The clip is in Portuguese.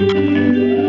Música